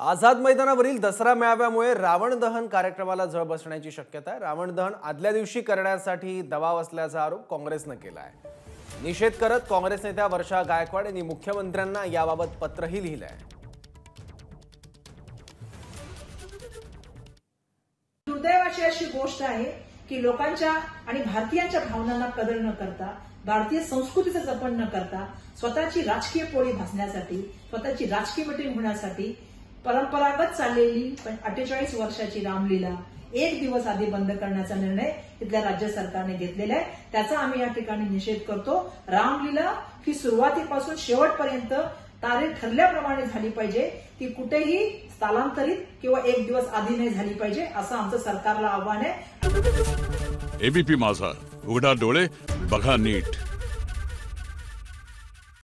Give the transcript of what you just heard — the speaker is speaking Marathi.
आझाद मैदानावरील दसरा मेळाव्यामुळे रावण दहन कार्यक्रमाला झळ बसण्याची शक्यता आहे. रावण दहन आदल्या दिवशी करण्यासाठी दबाव असल्याचा आरोप काँग्रेसनं केला आहे निषेध करत काँग्रेस नेत्या वर्षा गायकवाड यांनी मुख्यमंत्र्यांना याबाबत पत्रही लिहिलं आहे दुर्दैवाची अशी गोष्ट आहे की लोकांच्या आणि भारतीयांच्या भावनांना कदर न करता भारतीय संस्कृतीचं जपण न करता स्वतःची राजकीय पोळी भासण्यासाठी स्वतःची राजकीय मिटिंग होण्यासाठी परंपरागत चाललेली अठ्ठेचाळीस वर्षाची रामलीला एक दिवस आधी बंद करण्याचा निर्णय इथल्या राज्य सरकारने घेतलेला आहे. त्याचा आम्ही या ठिकाणी निषेध करतो. रामलीला ही सुरुवातीपासून शेवटपर्यंत तारीख ठरल्याप्रमाणे झाली पाहिजे. ती कुठेही स्थलांतरित किंवा एक दिवस आधी नाही झाली पाहिजे असं आमचं सरकारला आव्हान आहे. एबीपी माझा. उघडा डोळे बघा नीट.